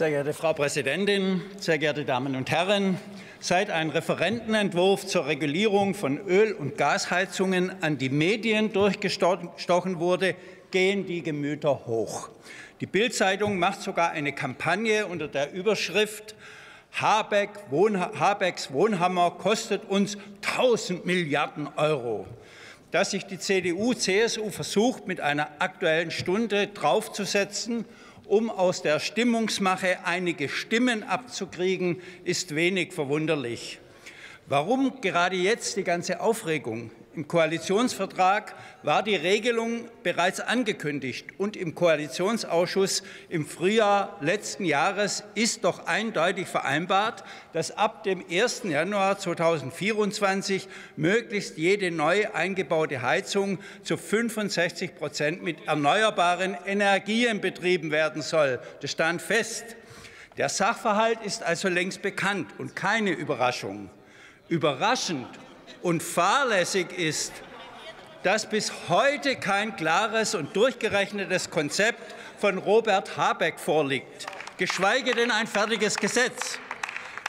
Sehr geehrte Frau Präsidentin, sehr geehrte Damen und Herren! Seit ein Referentenentwurf zur Regulierung von Öl- und Gasheizungen an die Medien durchgestochen wurde, gehen die Gemüter hoch. Die Bild-Zeitung macht sogar eine Kampagne unter der Überschrift Habeck, Wohn Habecks Wohnhammer kostet uns 1000 Milliarden Euro. Dass sich die CDU-CSU versucht, mit einer Aktuellen Stunde draufzusetzen, um aus der Stimmungsmache einige Stimmen abzukriegen, ist wenig verwunderlich. Warum gerade jetzt die ganze Aufregung? Im Koalitionsvertrag war die Regelung bereits angekündigt, und im Koalitionsausschuss im Frühjahr letzten Jahres ist doch eindeutig vereinbart, dass ab dem 1. Januar 2024 möglichst jede neu eingebaute Heizung zu 65 Prozent mit erneuerbaren Energien betrieben werden soll. Das stand fest. Der Sachverhalt ist also längst bekannt und keine Überraschung. Überraschend und fahrlässig ist, dass bis heute kein klares und durchgerechnetes Konzept von Robert Habeck vorliegt, geschweige denn ein fertiges Gesetz.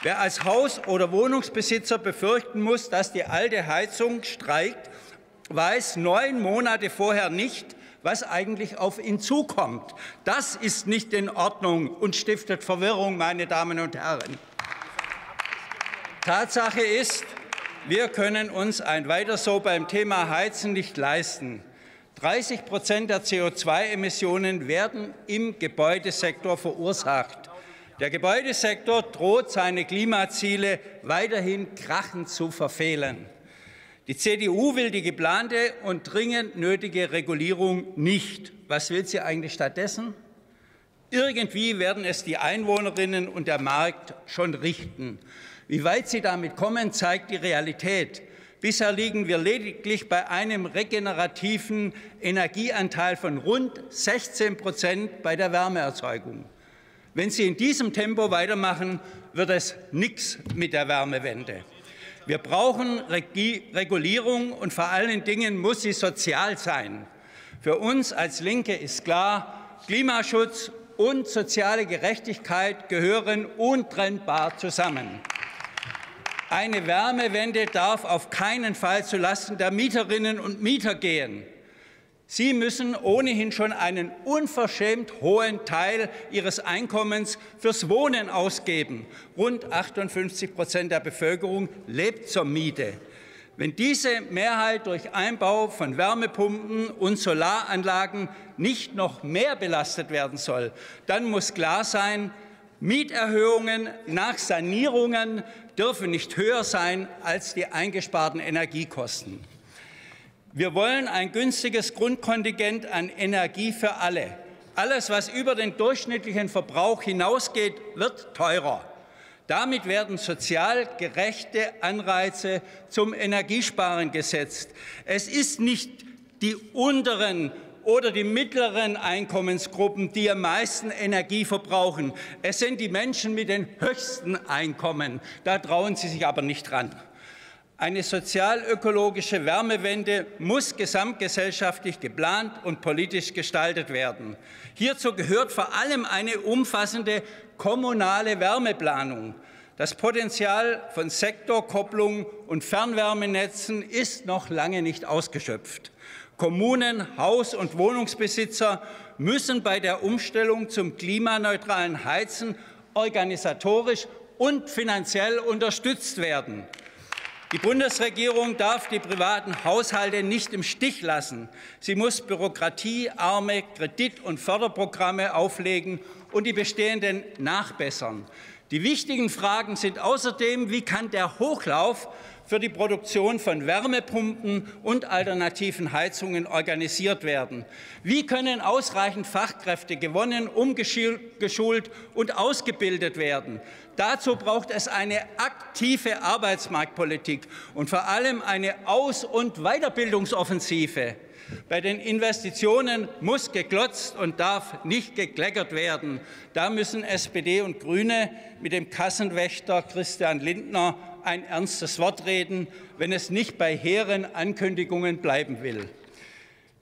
Wer als Haus- oder Wohnungsbesitzer befürchten muss, dass die alte Heizung streikt, weiß neun Monate vorher nicht, was eigentlich auf ihn zukommt. Das ist nicht in Ordnung und stiftet Verwirrung, meine Damen und Herren. Tatsache ist, wir können uns ein Weiter so beim Thema Heizen nicht leisten. 30 Prozent der CO2-Emissionen werden im Gebäudesektor verursacht. Der Gebäudesektor droht, seine Klimaziele weiterhin krachend zu verfehlen. Die CDU will die geplante und dringend nötige Regulierung nicht. Was will sie eigentlich stattdessen? Irgendwie werden es die Einwohnerinnen und der Markt schon richten. Wie weit Sie damit kommen, zeigt die Realität. Bisher liegen wir lediglich bei einem regenerativen Energieanteil von rund 16 Prozent bei der Wärmeerzeugung. Wenn Sie in diesem Tempo weitermachen, wird es nichts mit der Wärmewende. Wir brauchen Regulierung, und vor allen Dingen muss sie sozial sein. Für uns als Linke ist klar, Klimaschutz und soziale Gerechtigkeit gehören untrennbar zusammen. Eine Wärmewende darf auf keinen Fall zulasten der Mieterinnen und Mieter gehen. Sie müssen ohnehin schon einen unverschämt hohen Teil ihres Einkommens fürs Wohnen ausgeben. Rund 58 Prozent der Bevölkerung lebt zur Miete. Wenn diese Mehrheit durch Einbau von Wärmepumpen und Solaranlagen nicht noch mehr belastet werden soll, dann muss klar sein, Mieterhöhungen nach Sanierungen dürfen nicht höher sein als die eingesparten Energiekosten. Wir wollen ein günstiges Grundkontingent an Energie für alle. Alles, was über den durchschnittlichen Verbrauch hinausgeht, wird teurer. Damit werden sozial gerechte Anreize zum Energiesparen gesetzt. Es ist nicht die unteren oder die mittleren Einkommensgruppen, die am meisten Energie verbrauchen. Es sind die Menschen mit den höchsten Einkommen. Da trauen Sie sich aber nicht dran. Eine sozialökologische Wärmewende muss gesamtgesellschaftlich geplant und politisch gestaltet werden. Hierzu gehört vor allem eine umfassende kommunale Wärmeplanung. Das Potenzial von Sektorkopplung und Fernwärmenetzen ist noch lange nicht ausgeschöpft. Kommunen, Haus- und Wohnungsbesitzer müssen bei der Umstellung zum klimaneutralen Heizen organisatorisch und finanziell unterstützt werden. Die Bundesregierung darf die privaten Haushalte nicht im Stich lassen. Sie muss bürokratiearme Kredit- und Förderprogramme auflegen und die bestehenden nachbessern. Die wichtigen Fragen sind außerdem, wie kann der Hochlauf für die Produktion von Wärmepumpen und alternativen Heizungen organisiert werden? Wie können ausreichend Fachkräfte gewonnen, umgeschult und ausgebildet werden? Dazu braucht es eine aktive Arbeitsmarktpolitik und vor allem eine Aus- und Weiterbildungsoffensive. Bei den Investitionen muss geglotzt und darf nicht gekleckert werden. Da müssen SPD und Grüne mit dem Kassenwächter Christian Lindner ein ernstes Wort reden, wenn es nicht bei hehren Ankündigungen bleiben will.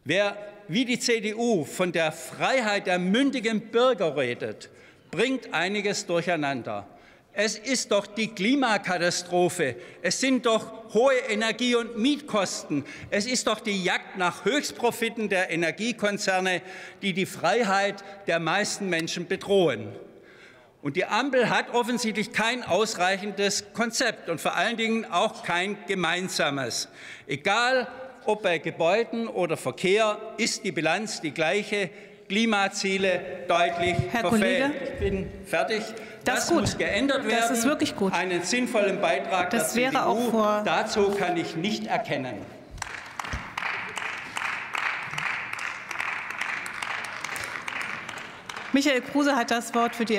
Wer wie die CDU von der Freiheit der mündigen Bürger redet, bringt einiges durcheinander. Es ist doch die Klimakatastrophe. Es sind doch hohe Energie- und Mietkosten. Es ist doch die Jagd nach Höchstprofiten der Energiekonzerne, die die Freiheit der meisten Menschen bedrohen. Und die Ampel hat offensichtlich kein ausreichendes Konzept und vor allen Dingen auch kein gemeinsames. Egal, ob bei Gebäuden oder Verkehr, ist die Bilanz die gleiche. Klimaziele deutlich Herr verfehlt. Kollege, ich bin fertig. Das, das muss geändert werden. Das ist wirklich gut. Einen sinnvollen Beitrag das wäre auch vor Dazu kann ich nicht erkennen. Michael Kruse hat das Wort für die